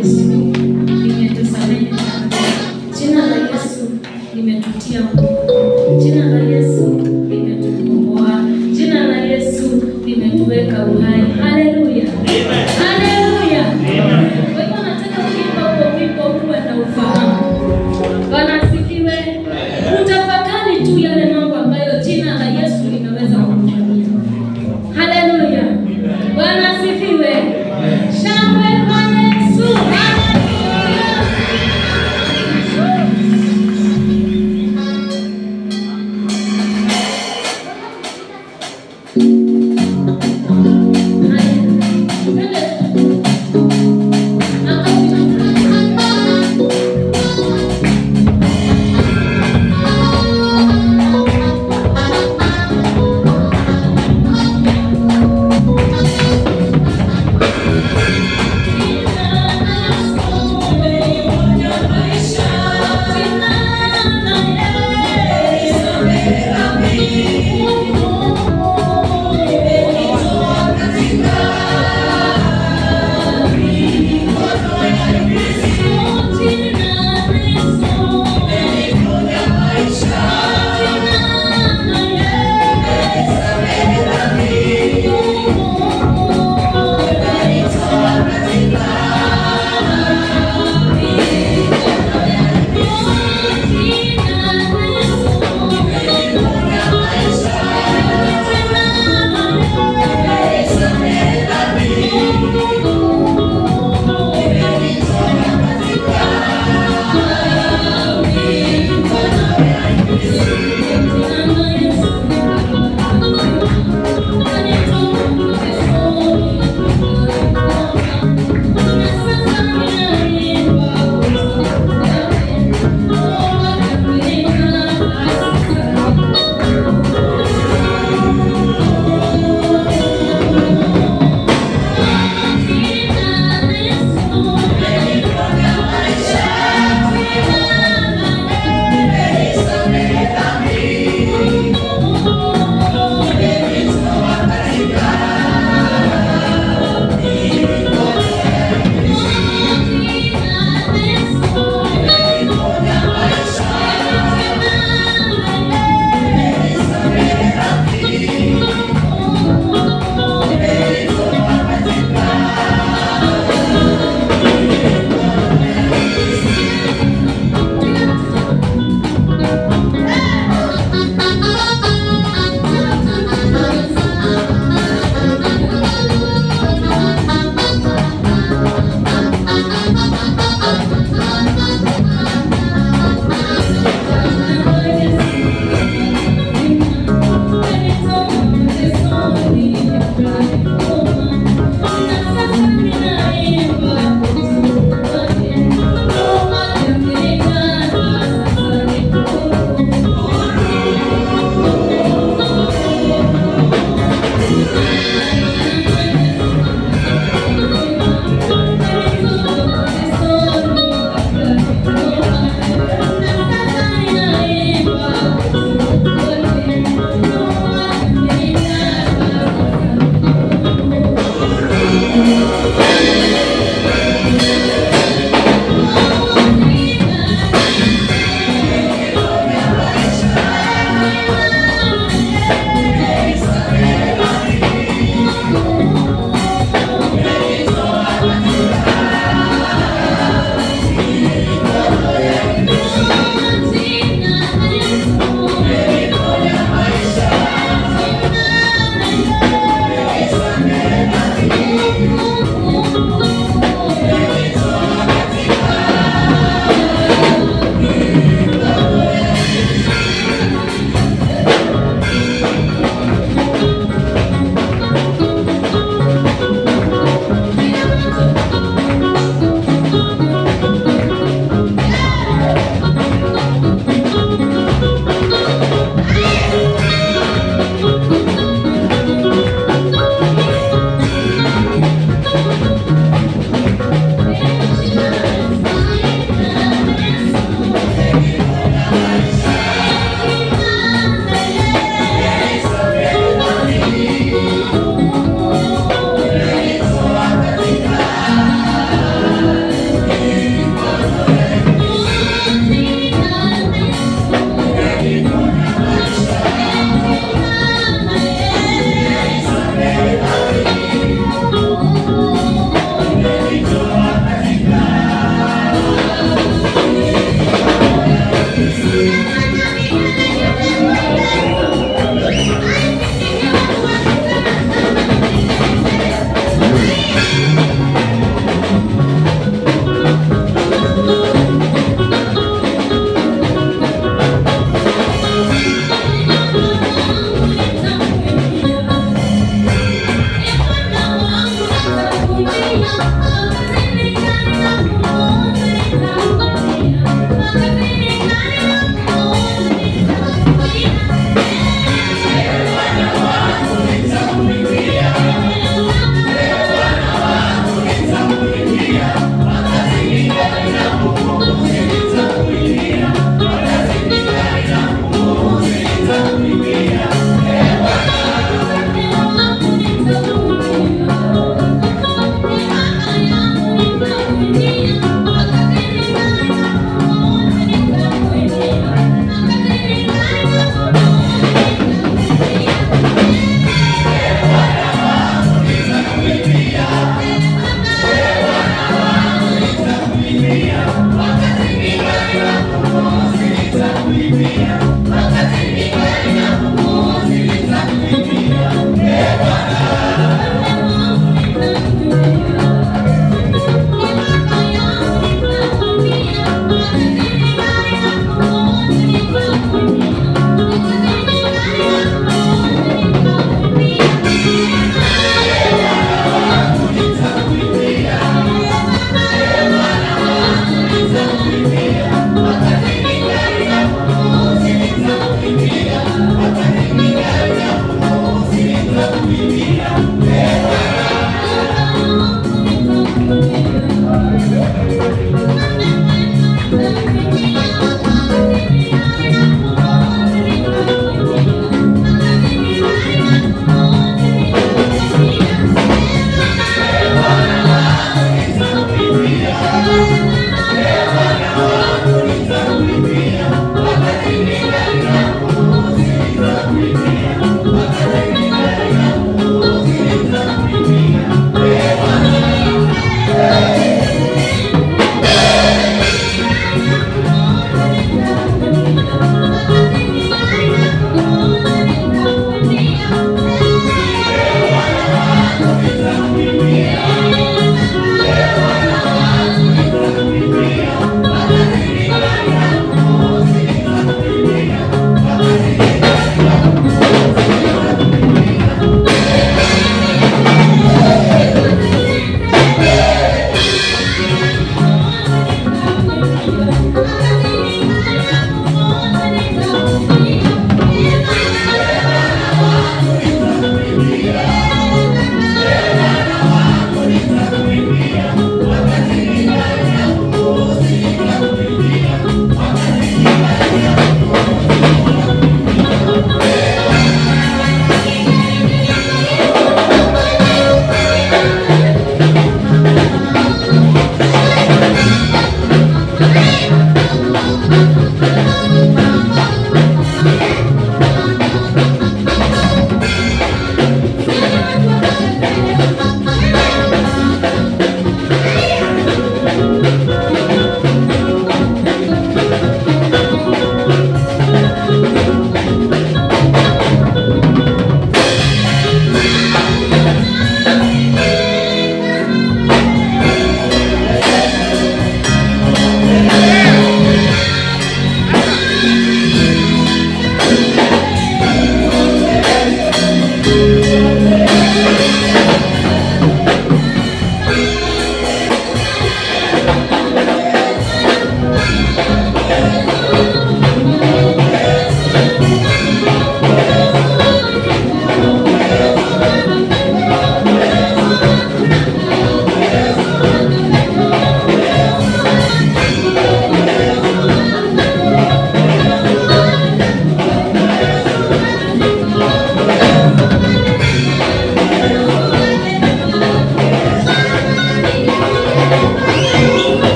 Yesu limetusamehe. Jina la Yesu limetutia nguvu.